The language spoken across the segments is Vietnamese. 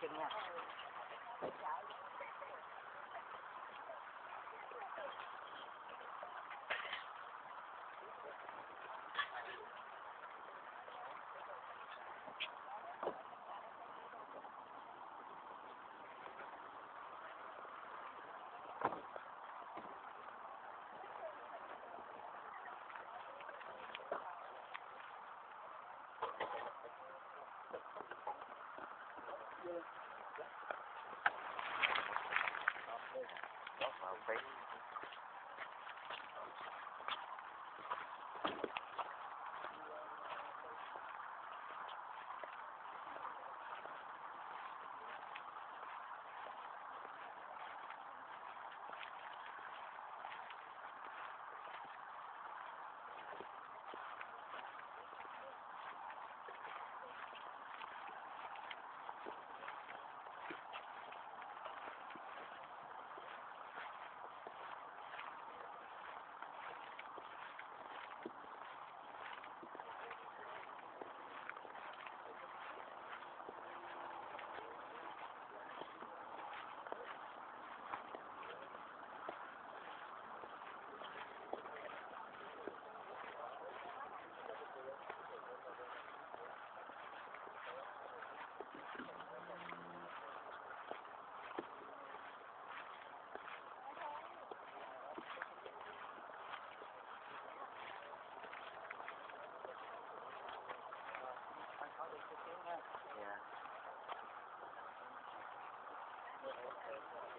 que. baby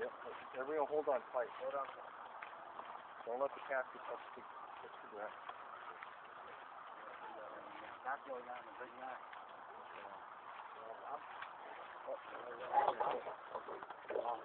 Yep. Everyone hold on tight. Hold on. Don't let the casket touch the, touch the ground. sát vô nha mình vinh nha Sao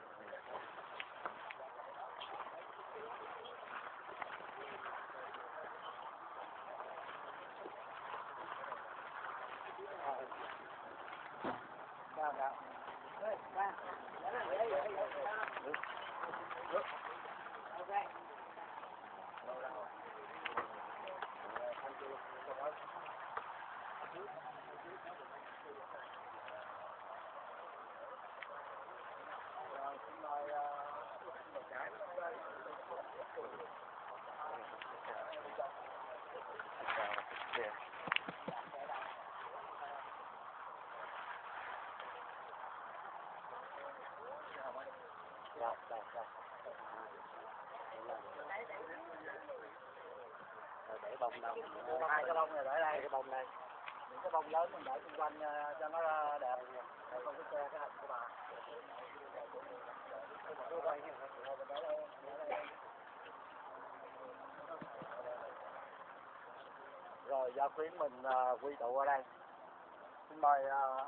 Rồi, rồi, rồi. Rồi để bông đâu. Hai cái bông này để đây. cái bông đây. Những cái bông lớn mình để xung quanh cho nó đẹp. Để không có che cái hình của bà. Rồi, gia quyến mình uh, quy tụ ở đây. Xin mời uh,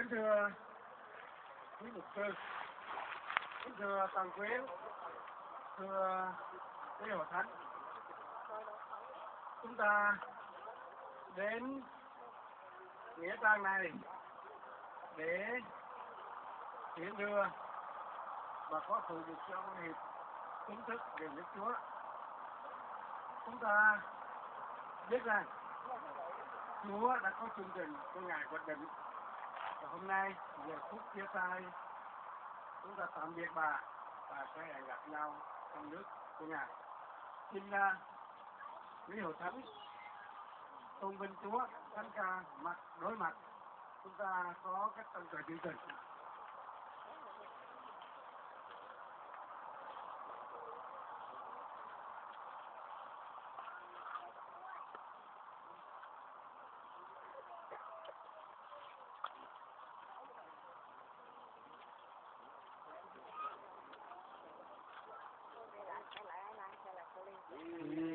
Kính thưa quý mục sư, kính thưa tăng quý thưa quý hội thánh, chúng ta đến nghĩa trang này để tiễn đưa và có sự được cho hiệp chính thức về Đức Chúa. Chúng ta biết rằng Chúa đã có chương trình của Ngài quyết định và hôm nay giờ phút chia tay chúng ta tạm biệt bà và sẽ hẹn gặp nhau trong nước của ngài. Xin uh, quý hội thánh tôn vinh chúa thánh ca mặt đối mặt. Chúng ta có các tăng trời chương trình. Mm-hmm.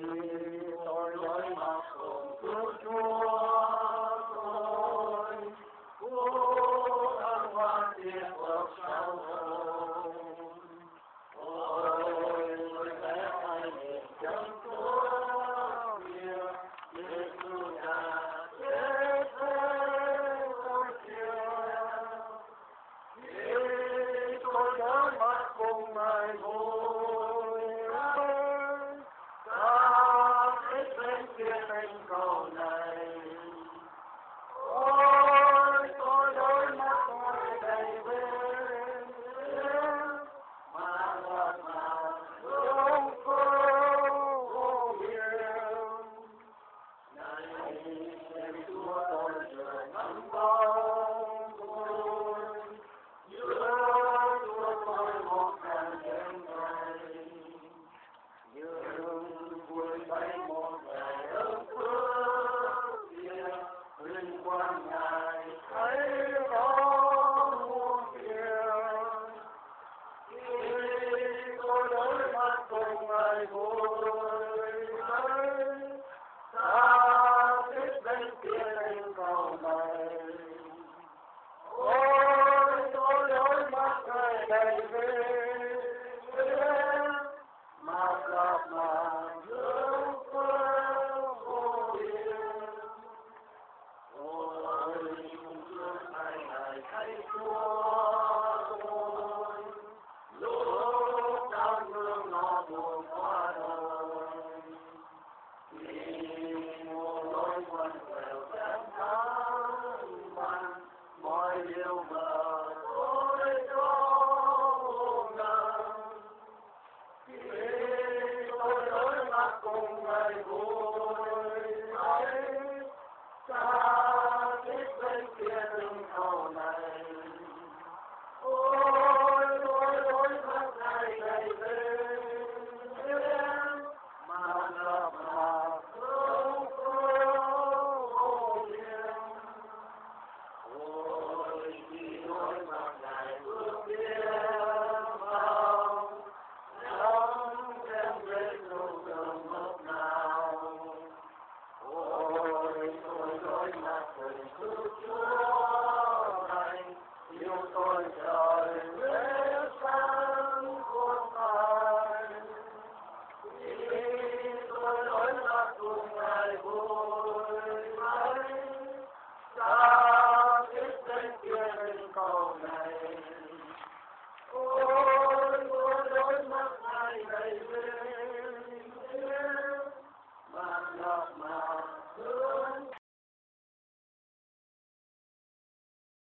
الكرام going to